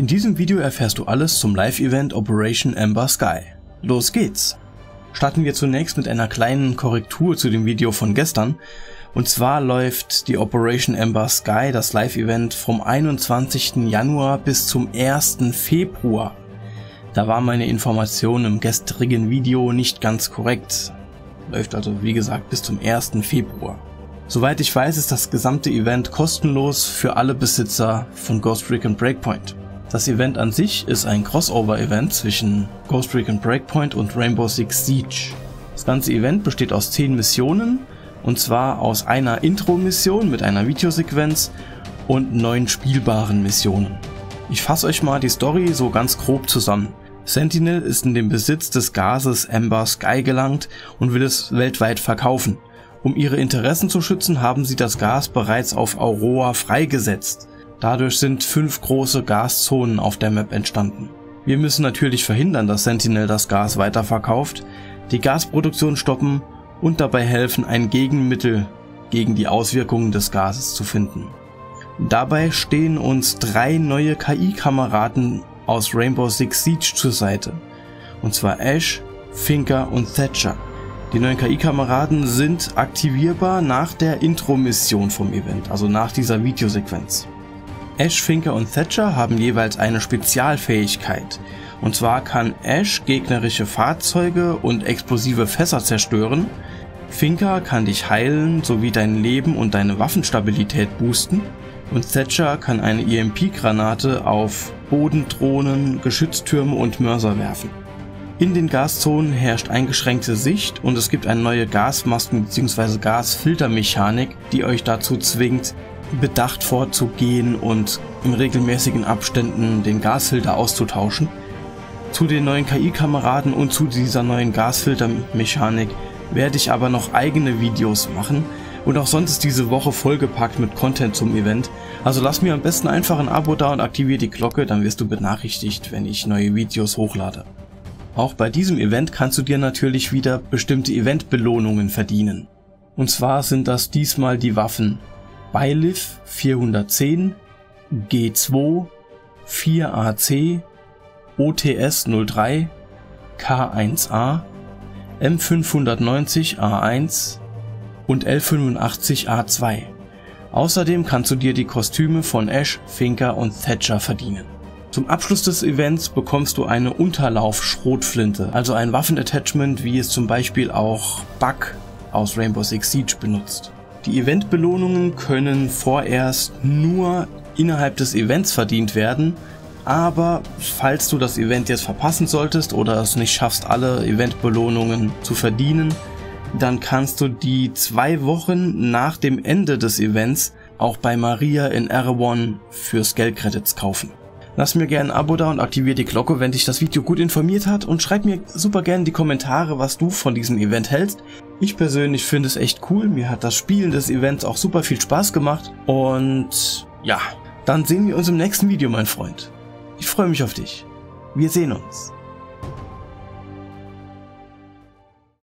In diesem Video erfährst du alles zum Live-Event Operation Ember Sky. Los geht's! Starten wir zunächst mit einer kleinen Korrektur zu dem Video von gestern. Und zwar läuft die Operation Ember Sky, das Live-Event, vom 21. Januar bis zum 1. Februar. Da war meine Information im gestrigen Video nicht ganz korrekt. Läuft also wie gesagt bis zum 1. Februar. Soweit ich weiß, ist das gesamte Event kostenlos für alle Besitzer von Ghost Recon Breakpoint. Das Event an sich ist ein Crossover-Event zwischen Ghost Recon Breakpoint und Rainbow Six Siege. Das ganze Event besteht aus 10 Missionen und zwar aus einer Intro-Mission mit einer Videosequenz und 9 spielbaren Missionen. Ich fasse euch mal die Story so ganz grob zusammen. Sentinel ist in den Besitz des Gases Ember Sky gelangt und will es weltweit verkaufen. Um ihre Interessen zu schützen, haben sie das Gas bereits auf Aurora freigesetzt. Dadurch sind fünf große Gaszonen auf der Map entstanden. Wir müssen natürlich verhindern, dass Sentinel das Gas weiterverkauft, die Gasproduktion stoppen und dabei helfen, ein Gegenmittel gegen die Auswirkungen des Gases zu finden. Dabei stehen uns drei neue KI-Kameraden aus Rainbow Six Siege zur Seite. Und zwar Ash, Finker und Thatcher. Die neuen KI-Kameraden sind aktivierbar nach der Intro-Mission vom Event, also nach dieser Videosequenz. Ash, Finker und Thatcher haben jeweils eine Spezialfähigkeit. Und zwar kann Ash gegnerische Fahrzeuge und explosive Fässer zerstören. Finker kann dich heilen sowie dein Leben und deine Waffenstabilität boosten. Und Thatcher kann eine EMP-Granate auf Bodendrohnen, Geschütztürme und Mörser werfen. In den Gaszonen herrscht eingeschränkte Sicht und es gibt eine neue Gasmasken- bzw. Gasfiltermechanik, die euch dazu zwingt, bedacht vorzugehen und in regelmäßigen Abständen den Gasfilter auszutauschen. Zu den neuen KI-Kameraden und zu dieser neuen Gasfiltermechanik werde ich aber noch eigene Videos machen und auch sonst ist diese Woche vollgepackt mit Content zum Event. Also lass mir am besten einfach ein Abo da und aktiviere die Glocke, dann wirst du benachrichtigt, wenn ich neue Videos hochlade. Auch bei diesem Event kannst du dir natürlich wieder bestimmte Eventbelohnungen verdienen. Und zwar sind das diesmal die Waffen Beiliv 410, G2, 4AC, OTS 03, K1A, M590 A1 und L85 A2. Außerdem kannst du dir die Kostüme von Ash, Finker und Thatcher verdienen. Zum Abschluss des Events bekommst du eine Unterlauf-Schrotflinte, also ein Waffenattachment, wie es zum Beispiel auch Buck aus Rainbow Six Siege benutzt. Die Eventbelohnungen können vorerst nur innerhalb des Events verdient werden, aber falls du das Event jetzt verpassen solltest oder es nicht schaffst, alle Eventbelohnungen zu verdienen, dann kannst du die zwei Wochen nach dem Ende des Events auch bei Maria in R1 fürs Geldcredits kaufen. Lass mir gerne ein Abo da und aktiviere die Glocke, wenn dich das Video gut informiert hat und schreib mir super gerne in die Kommentare, was du von diesem Event hältst. Ich persönlich finde es echt cool, mir hat das Spielen des Events auch super viel Spaß gemacht und ja, dann sehen wir uns im nächsten Video, mein Freund. Ich freue mich auf dich. Wir sehen uns.